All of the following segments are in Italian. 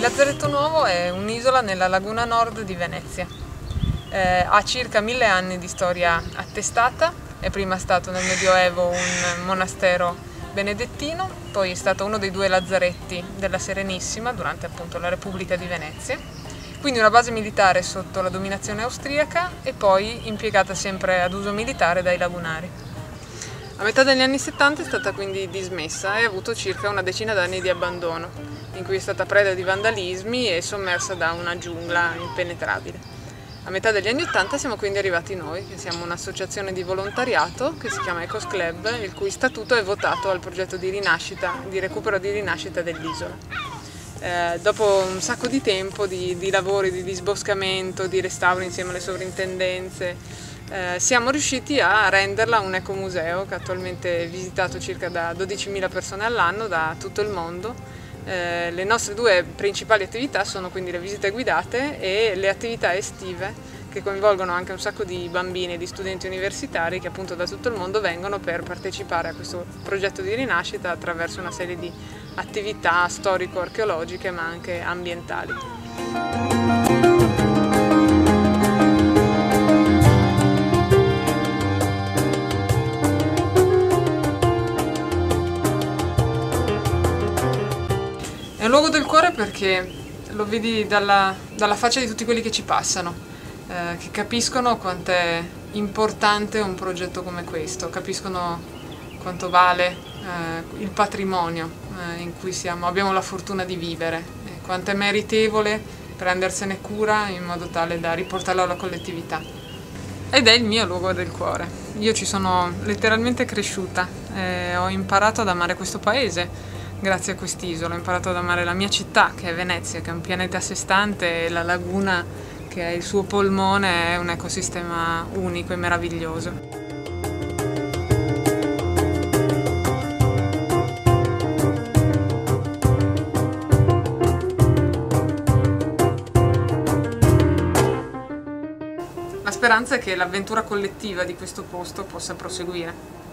Lazzaretto Nuovo è un'isola nella laguna nord di Venezia. Eh, ha circa mille anni di storia attestata, è prima stato nel Medioevo un monastero benedettino, poi è stato uno dei due lazzaretti della Serenissima durante appunto la Repubblica di Venezia, quindi una base militare sotto la dominazione austriaca e poi impiegata sempre ad uso militare dai lagunari. A metà degli anni 70 è stata quindi dismessa e ha avuto circa una decina d'anni di abbandono in cui è stata preda di vandalismi e sommersa da una giungla impenetrabile. A metà degli anni Ottanta siamo quindi arrivati noi, che siamo un'associazione di volontariato che si chiama Ecos Club, il cui statuto è votato al progetto di rinascita, di recupero di rinascita dell'isola. Eh, dopo un sacco di tempo di, di, lavori, di disboscamento, di restauro insieme alle sovrintendenze, eh, siamo riusciti a renderla un ecomuseo che attualmente è visitato circa da 12.000 persone all'anno da tutto il mondo eh, le nostre due principali attività sono quindi le visite guidate e le attività estive che coinvolgono anche un sacco di bambini e di studenti universitari che appunto da tutto il mondo vengono per partecipare a questo progetto di rinascita attraverso una serie di attività storico-archeologiche ma anche ambientali. Un luogo del cuore perché lo vedi dalla, dalla faccia di tutti quelli che ci passano, eh, che capiscono quanto è importante un progetto come questo, capiscono quanto vale eh, il patrimonio eh, in cui siamo, abbiamo la fortuna di vivere, quanto è meritevole prendersene cura in modo tale da riportarlo alla collettività. Ed è il mio luogo del cuore. Io ci sono letteralmente cresciuta, ho imparato ad amare questo paese, grazie a quest'isola. Ho imparato ad amare la mia città, che è Venezia, che è un pianeta a sé stante, e la laguna, che è il suo polmone, è un ecosistema unico e meraviglioso. La speranza è che l'avventura collettiva di questo posto possa proseguire.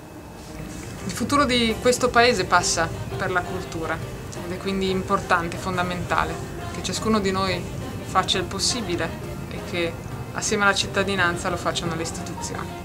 Il futuro di questo paese passa per la cultura ed è quindi importante, fondamentale che ciascuno di noi faccia il possibile e che assieme alla cittadinanza lo facciano le istituzioni.